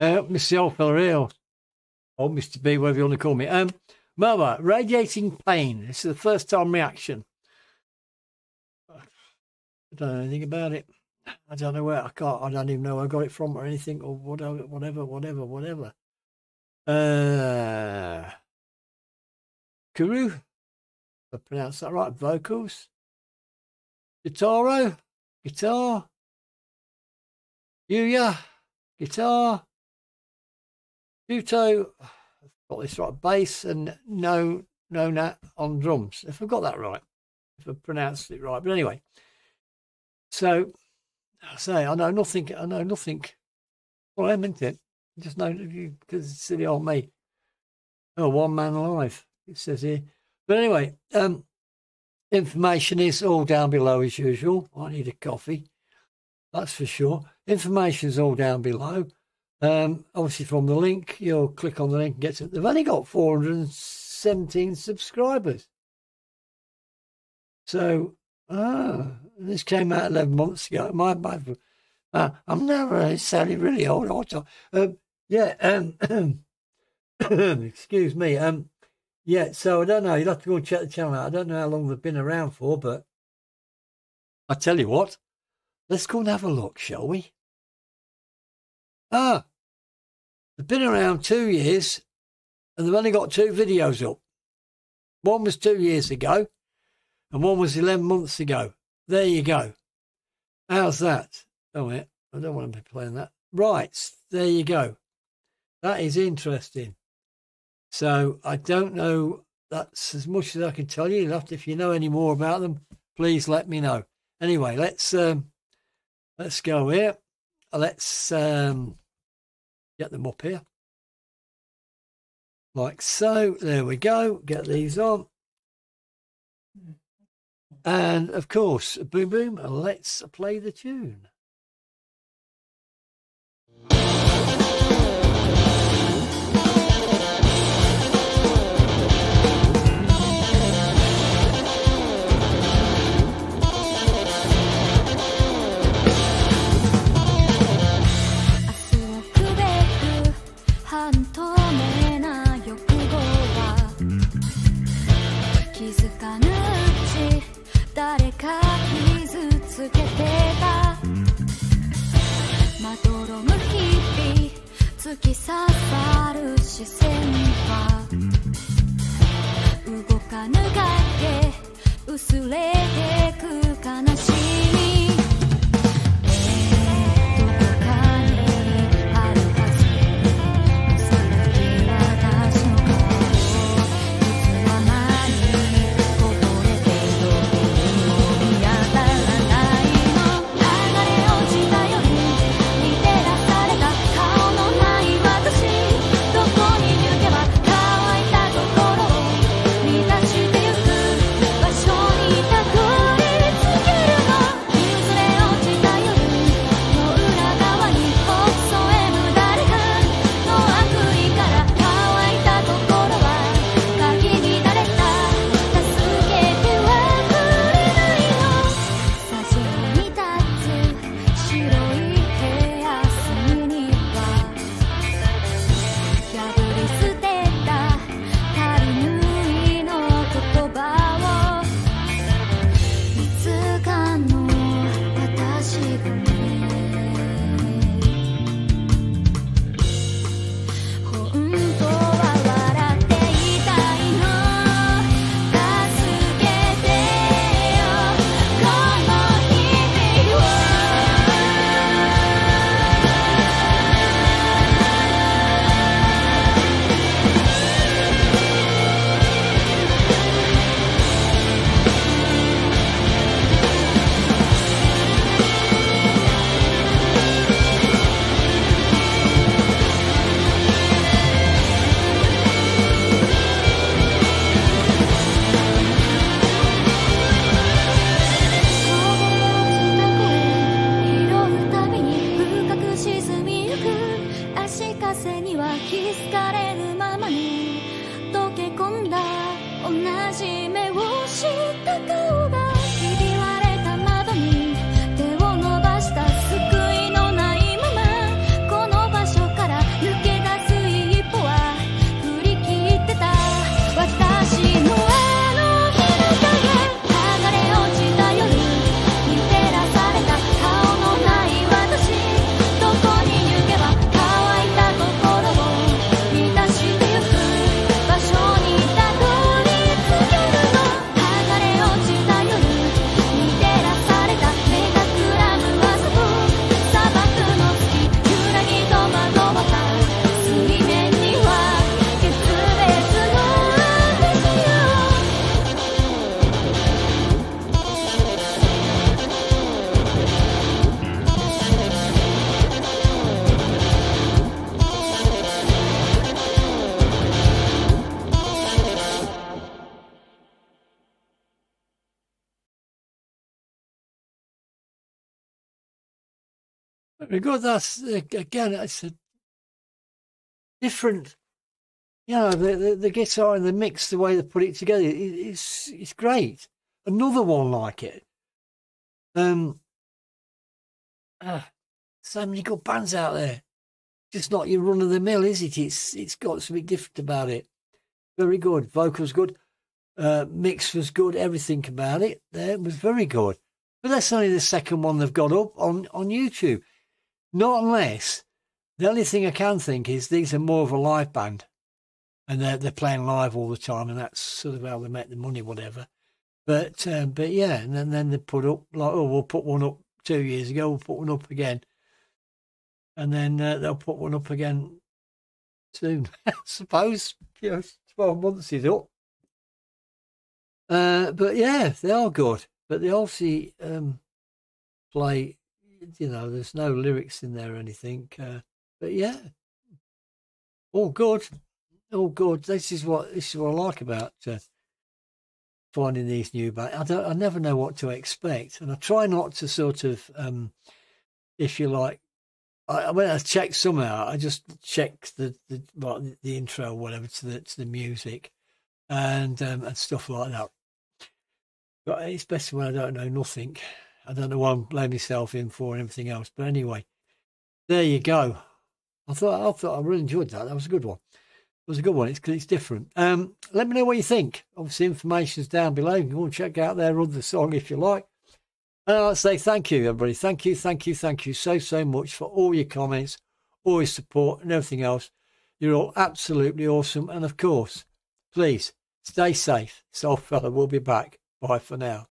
Mr. Old Fella here, or Mr. B, whatever you want to call me. Um, Mother, radiating pain. This is the first time reaction. I don't know anything about it. I don't know where I can't. I don't even know where I got it from or anything or whatever, whatever, whatever, whatever. Uh, Kuru, I pronounced that right. Vocals. Guitaro, guitar. Yuya, guitar. Uto, got this right. Bass and no, no nat on drums. If I got that right, if I pronounced it right. But anyway, so I say I know nothing. I know nothing. Well, I meant it. Just know because it's silly old me. Oh, one man alive. It says here. But anyway, um, information is all down below as usual. I need a coffee. That's for sure. Information is all down below. Um, obviously, from the link, you'll click on the link and get to it. They've only got 417 subscribers. So, ah, this came out 11 months ago. My, my uh, I'm never sounding really old. Um, yeah, um, excuse me. Um, yeah, so I don't know. You'll have to go and check the channel out. I don't know how long they've been around for, but I tell you what, let's go and have a look, shall we? Ah, they've been around two years and they've only got two videos up. One was two years ago and one was 11 months ago. There you go. How's that? Oh, yeah, I don't want to be playing that. Right, there you go. That is interesting. So I don't know. That's as much as I can tell you. To, if you know any more about them, please let me know. Anyway, let's um, let's go here. Let's um, get them up here, like so. There we go. Get these on, and of course, boom boom. Let's play the tune. 突き刺さる視線は動かぬ影薄れてく悲しみ同じ目をした顔 Good. That's again, it's a different. You know, the, the, the guitar and the mix, the way they put it together, it, it's it's great. Another one like it. Um, so many good bands out there. Just not your run of the mill, is it? It's it's got something different about it. Very good. Vocals good. Uh, mix was good. Everything about it there was very good. But that's only the second one they've got up on, on YouTube. Not unless the only thing I can think is these are more of a live band and they're, they're playing live all the time and that's sort of how they make the money, whatever. But um, but yeah, and then, then they put up like, oh, we'll put one up two years ago, we'll put one up again. And then uh, they'll put one up again soon. I suppose, you know, 12 months is up. Uh, but yeah, they are good. But they obviously um, play you know, there's no lyrics in there or anything. Uh, but yeah, all good, all good. This is what this is what I like about uh, finding these new bands. I don't, I never know what to expect, and I try not to sort of, um, if you like. I, when I check somehow, I just check the the well, the intro or whatever to the to the music, and um, and stuff like that. But it's better when I don't know nothing. I don't know what I'm blaming myself in for and everything else. But anyway, there you go. I thought I thought I really enjoyed that. That was a good one. It was a good one. It's it's different. Um, let me know what you think. Obviously, information's down below. You can go and check out their other song if you like. And I'll say thank you, everybody. Thank you, thank you, thank you so so much for all your comments, all your support, and everything else. You're all absolutely awesome. And of course, please stay safe. Soul Fella we'll be back. Bye for now.